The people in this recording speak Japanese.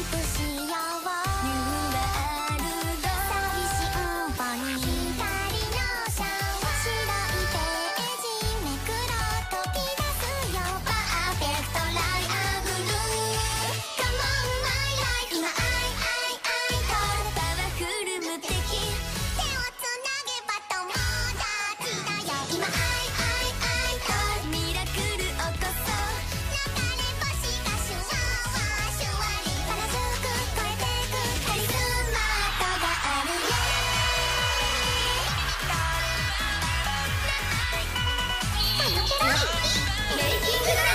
super CEO メイキングだ